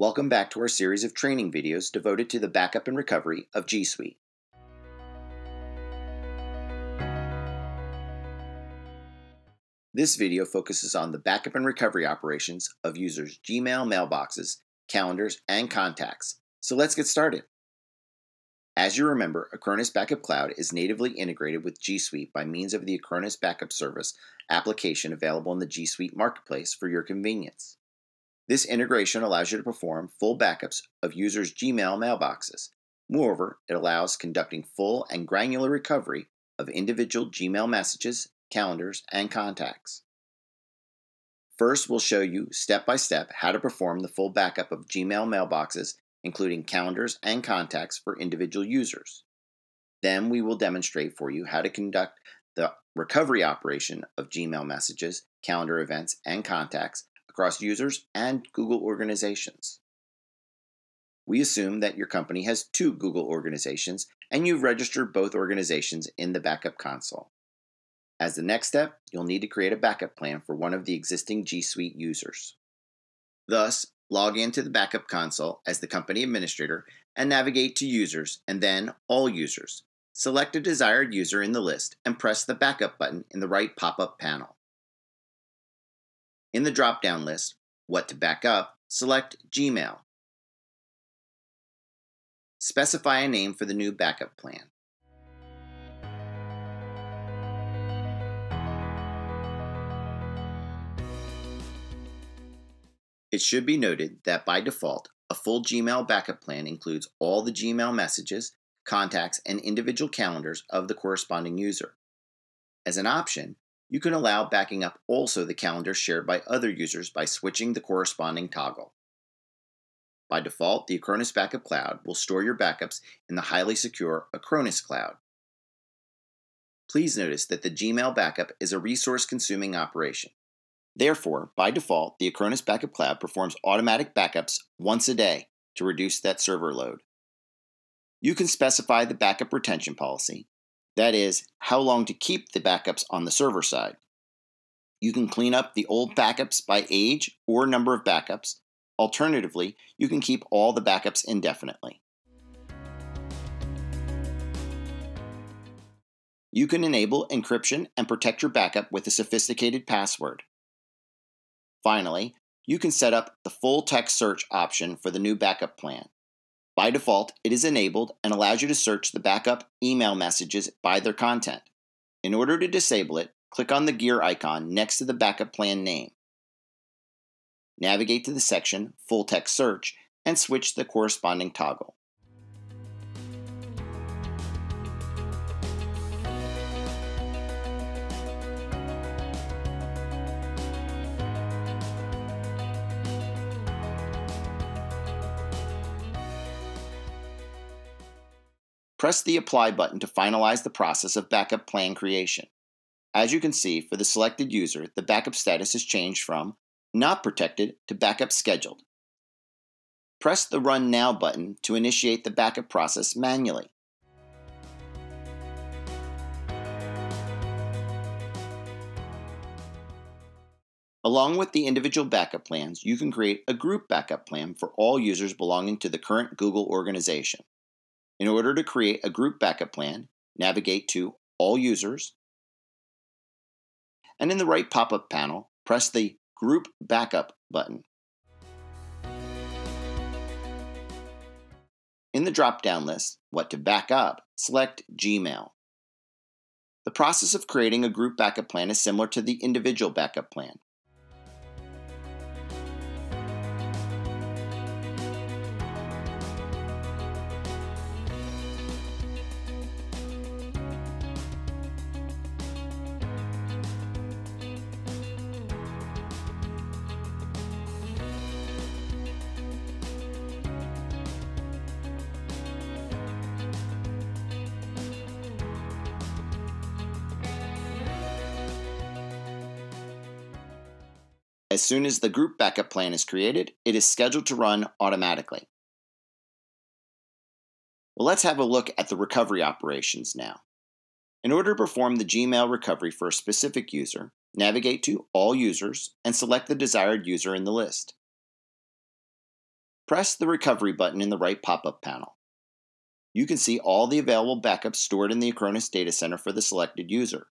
Welcome back to our series of training videos devoted to the backup and recovery of G Suite. This video focuses on the backup and recovery operations of users' Gmail mailboxes, calendars, and contacts. So let's get started. As you remember, Acronis Backup Cloud is natively integrated with G Suite by means of the Acronis Backup Service application available in the G Suite Marketplace for your convenience. This integration allows you to perform full backups of users' Gmail mailboxes. Moreover, it allows conducting full and granular recovery of individual Gmail messages, calendars, and contacts. First, we'll show you step by step how to perform the full backup of Gmail mailboxes, including calendars and contacts for individual users. Then, we will demonstrate for you how to conduct the recovery operation of Gmail messages, calendar events, and contacts across users and Google organizations. We assume that your company has two Google organizations and you've registered both organizations in the backup console. As the next step, you'll need to create a backup plan for one of the existing G Suite users. Thus, log into the backup console as the company administrator and navigate to Users and then All Users. Select a desired user in the list and press the Backup button in the right pop up panel. In the drop down list, What to Back Up, select Gmail. Specify a name for the new backup plan. It should be noted that by default, a full Gmail backup plan includes all the Gmail messages, contacts, and individual calendars of the corresponding user. As an option, you can allow backing up also the calendar shared by other users by switching the corresponding toggle. By default, the Acronis Backup Cloud will store your backups in the highly secure Acronis Cloud. Please notice that the Gmail backup is a resource consuming operation. Therefore, by default, the Acronis Backup Cloud performs automatic backups once a day to reduce that server load. You can specify the backup retention policy, that is, how long to keep the backups on the server side. You can clean up the old backups by age or number of backups. Alternatively, you can keep all the backups indefinitely. You can enable encryption and protect your backup with a sophisticated password. Finally, you can set up the full text search option for the new backup plan. By default, it is enabled and allows you to search the backup email messages by their content. In order to disable it, click on the gear icon next to the backup plan name. Navigate to the section Full Text Search and switch the corresponding toggle. Press the Apply button to finalize the process of backup plan creation. As you can see, for the selected user, the backup status has changed from Not Protected to Backup Scheduled. Press the Run Now button to initiate the backup process manually. Along with the individual backup plans, you can create a group backup plan for all users belonging to the current Google organization. In order to create a group backup plan, navigate to All Users, and in the right pop up panel, press the Group Backup button. In the drop down list, What to Back Up, select Gmail. The process of creating a group backup plan is similar to the individual backup plan. As soon as the group backup plan is created, it is scheduled to run automatically. Well, let's have a look at the recovery operations now. In order to perform the Gmail recovery for a specific user, navigate to All Users and select the desired user in the list. Press the Recovery button in the right pop-up panel. You can see all the available backups stored in the Acronis Data Center for the selected user.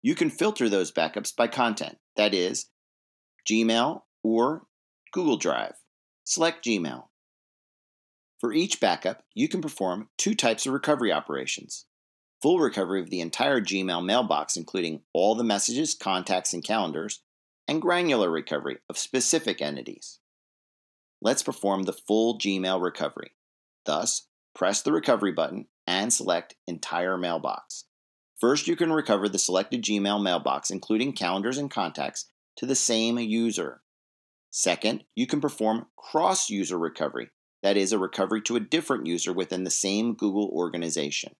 You can filter those backups by content, that is, Gmail or Google Drive. Select Gmail. For each backup, you can perform two types of recovery operations. Full recovery of the entire Gmail mailbox, including all the messages, contacts, and calendars, and granular recovery of specific entities. Let's perform the full Gmail recovery. Thus, press the recovery button and select Entire Mailbox. First, you can recover the selected Gmail mailbox, including calendars and contacts, to the same user. Second, you can perform cross user recovery, that is, a recovery to a different user within the same Google organization.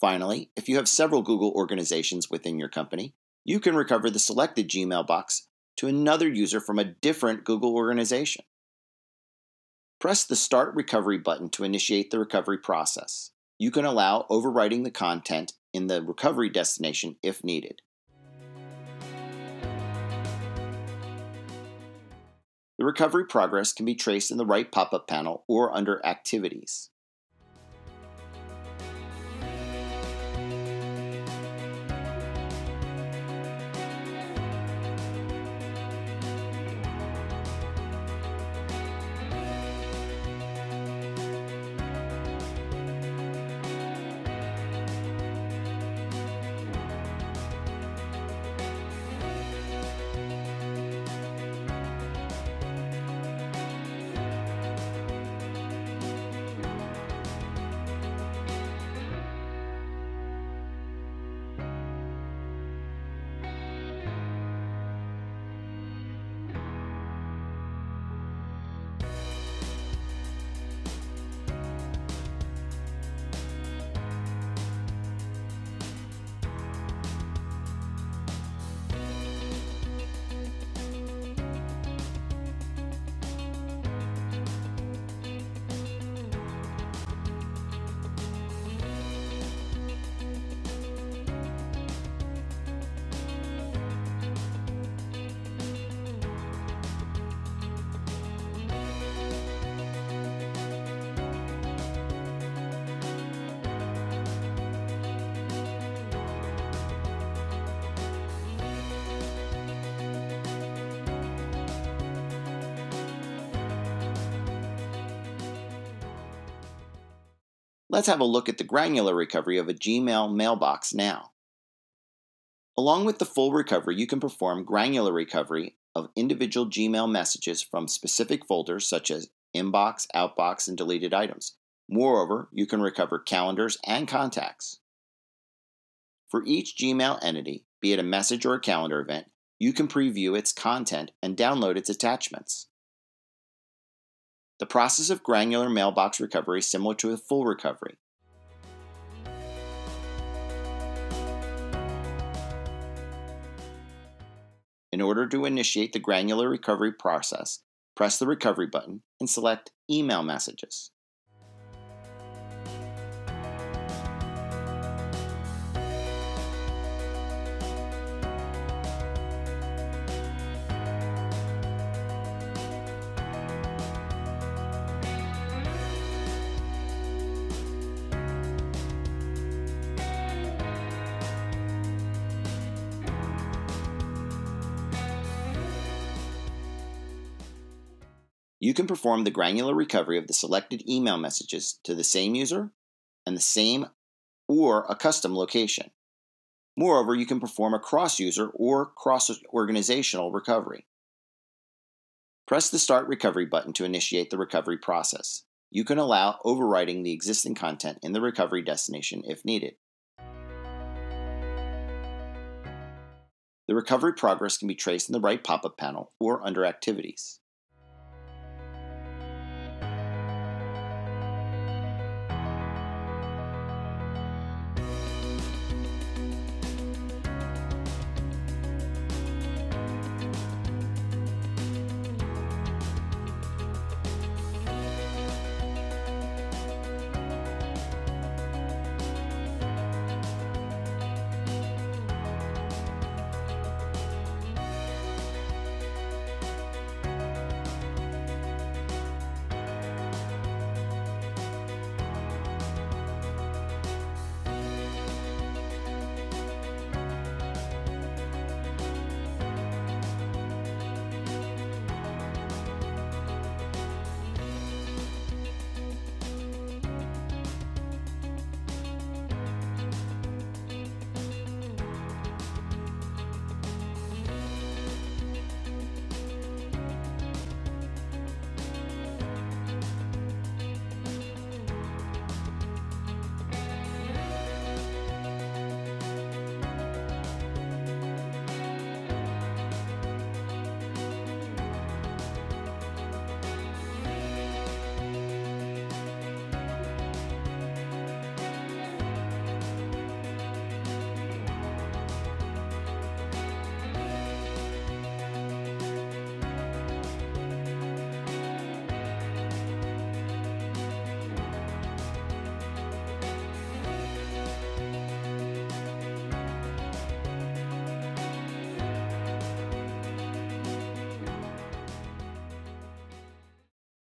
Finally, if you have several Google organizations within your company, you can recover the selected Gmail box to another user from a different Google organization. Press the Start Recovery button to initiate the recovery process. You can allow overwriting the content in the recovery destination if needed. The recovery progress can be traced in the right pop-up panel or under Activities. Let's have a look at the granular recovery of a Gmail mailbox now. Along with the full recovery, you can perform granular recovery of individual Gmail messages from specific folders such as inbox, outbox, and deleted items. Moreover, you can recover calendars and contacts. For each Gmail entity, be it a message or a calendar event, you can preview its content and download its attachments. The process of granular mailbox recovery is similar to a full recovery. In order to initiate the granular recovery process, press the recovery button and select Email Messages. You can perform the granular recovery of the selected email messages to the same user and the same or a custom location. Moreover, you can perform a cross-user or cross-organizational recovery. Press the Start Recovery button to initiate the recovery process. You can allow overwriting the existing content in the recovery destination if needed. The recovery progress can be traced in the right pop-up panel or under Activities.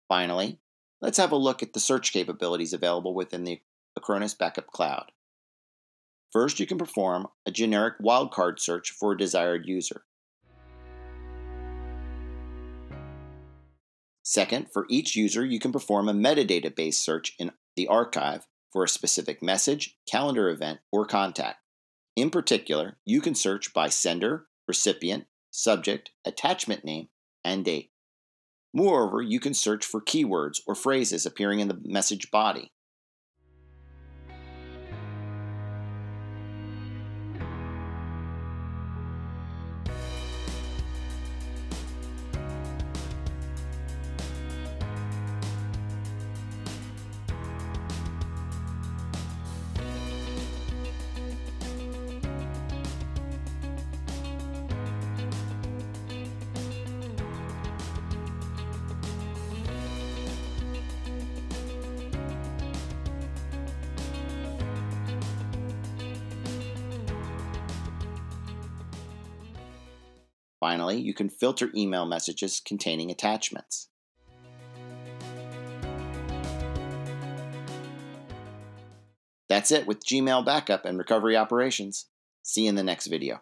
Finally, let's have a look at the search capabilities available within the Acronis Backup Cloud. First, you can perform a generic wildcard search for a desired user. Second, for each user, you can perform a metadata based search in the archive for a specific message, calendar event, or contact. In particular, you can search by sender, recipient, subject, attachment name, and date. Moreover, you can search for keywords or phrases appearing in the message body. Finally, you can filter email messages containing attachments. That's it with Gmail backup and recovery operations. See you in the next video.